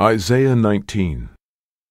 Isaiah 19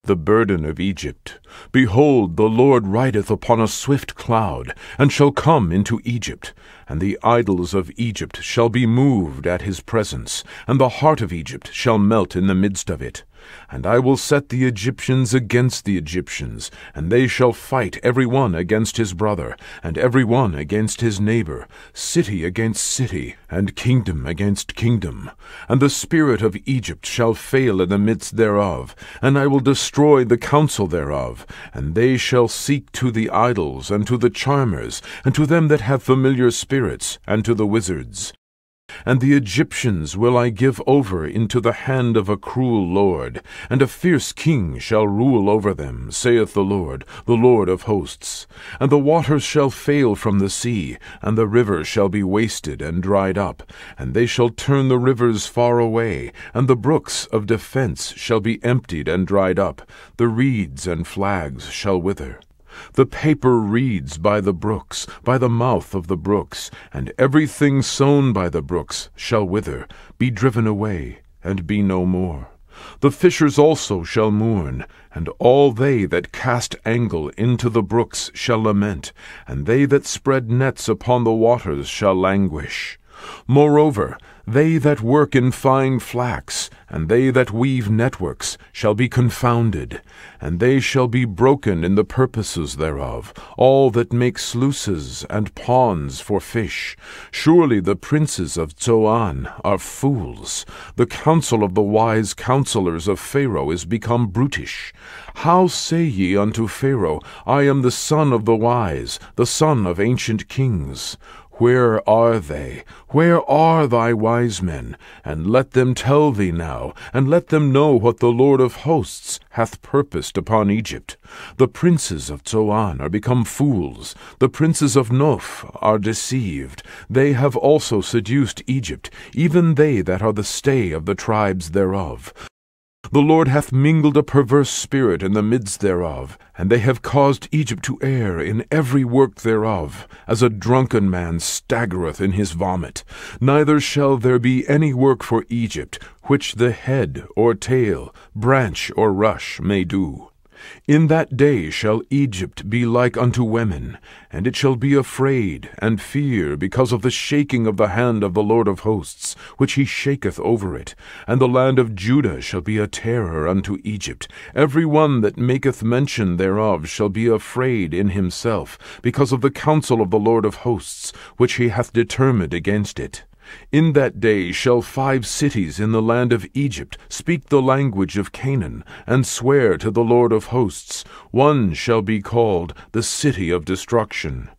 The burden of Egypt. Behold, the Lord rideth upon a swift cloud, and shall come into Egypt. And the idols of Egypt shall be moved at his presence, and the heart of Egypt shall melt in the midst of it. And I will set the Egyptians against the Egyptians, and they shall fight every one against his brother, and every one against his neighbor, city against city, and kingdom against kingdom. And the spirit of Egypt shall fail in the midst thereof, and I will destroy the counsel thereof. And they shall seek to the idols, and to the charmers, and to them that have familiar spirits, and to the wizards. And the Egyptians will I give over into the hand of a cruel lord, and a fierce king shall rule over them, saith the Lord, the Lord of hosts. And the waters shall fail from the sea, and the rivers shall be wasted and dried up, and they shall turn the rivers far away, and the brooks of defence shall be emptied and dried up, the reeds and flags shall wither. The paper reeds by the brooks, by the mouth of the brooks, and everything sown by the brooks shall wither, be driven away, and be no more. The fishers also shall mourn, and all they that cast angle into the brooks shall lament, and they that spread nets upon the waters shall languish. Moreover, they that work in fine flax, and they that weave networks, shall be confounded, and they shall be broken in the purposes thereof, all that make sluices and ponds for fish. Surely the princes of Zoan are fools. The counsel of the wise counselors of Pharaoh is become brutish. How say ye unto Pharaoh, I am the son of the wise, the son of ancient kings? Where are they? Where are thy wise men? And let them tell thee now, and let them know what the Lord of hosts hath purposed upon Egypt. The princes of Zoan are become fools, the princes of Noph are deceived. They have also seduced Egypt, even they that are the stay of the tribes thereof. The Lord hath mingled a perverse spirit in the midst thereof, and they have caused Egypt to err in every work thereof, as a drunken man staggereth in his vomit. Neither shall there be any work for Egypt, which the head or tail, branch or rush may do. In that day shall Egypt be like unto women, and it shall be afraid and fear because of the shaking of the hand of the Lord of hosts, which he shaketh over it. And the land of Judah shall be a terror unto Egypt. Every one that maketh mention thereof shall be afraid in himself, because of the counsel of the Lord of hosts, which he hath determined against it. In that day shall five cities in the land of Egypt speak the language of Canaan, and swear to the Lord of hosts. One shall be called the city of destruction.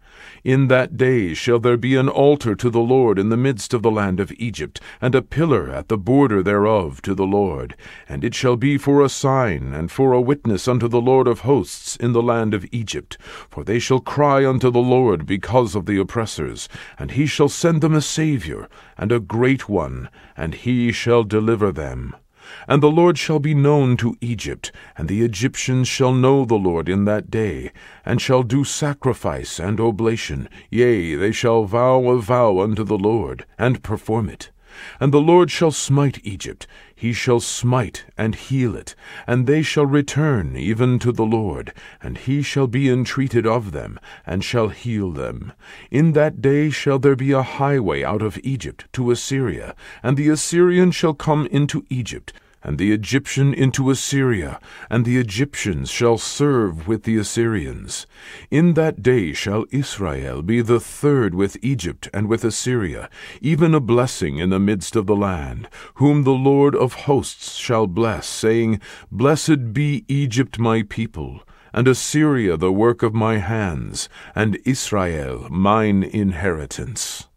In that day shall there be an altar to the Lord in the midst of the land of Egypt, and a pillar at the border thereof to the Lord. And it shall be for a sign and for a witness unto the Lord of hosts in the land of Egypt. For they shall cry unto the Lord because of the oppressors, and he shall send them a Saviour, and a great one, and he shall deliver them. And the Lord shall be known to Egypt, and the Egyptians shall know the Lord in that day, and shall do sacrifice and oblation, yea, they shall vow a vow unto the Lord, and perform it. And the Lord shall smite Egypt, he shall smite and heal it, and they shall return even to the Lord, and he shall be entreated of them, and shall heal them. In that day shall there be a highway out of Egypt to Assyria, and the Assyrian shall come into Egypt, and the Egyptian into Assyria, and the Egyptians shall serve with the Assyrians. In that day shall Israel be the third with Egypt and with Assyria, even a blessing in the midst of the land, whom the Lord of hosts shall bless, saying, Blessed be Egypt my people, and Assyria the work of my hands, and Israel mine inheritance.